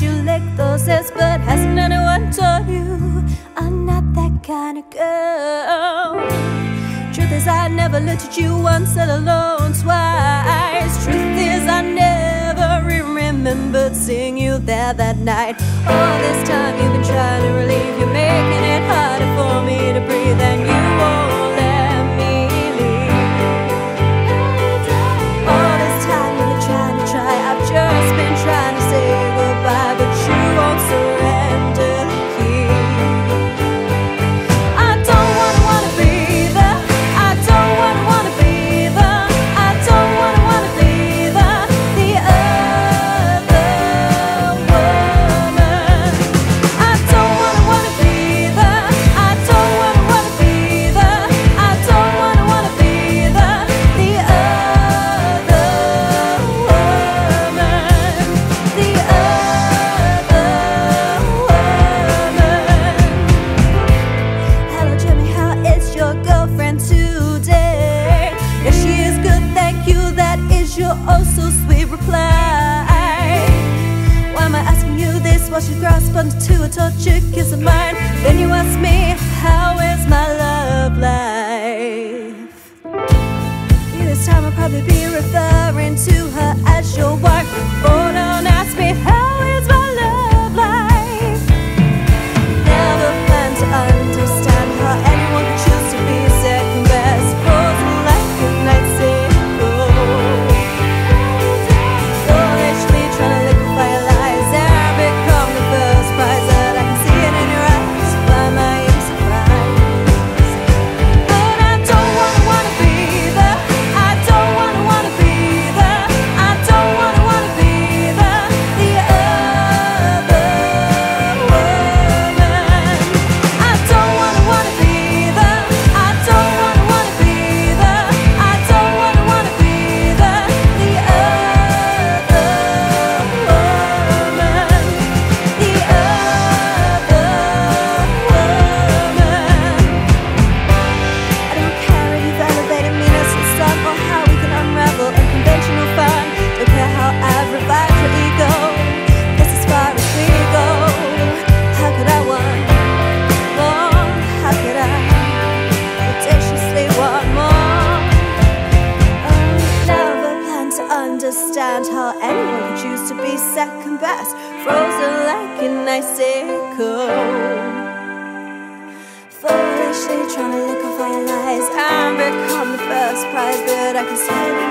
you lick those lips But has anyone told you I'm not that kind of girl. Truth is I never looked at you once, let alone twice. Truth is I never remembered seeing you there that night. All this time you've been trying to relieve your reply. Why am I asking you this? What you grasp onto a tortured kiss of mine? Then you ask me, how is my second best, frozen like an icicle. Foolishly trying to look off all your lies, I'm become the first prize, but I can see.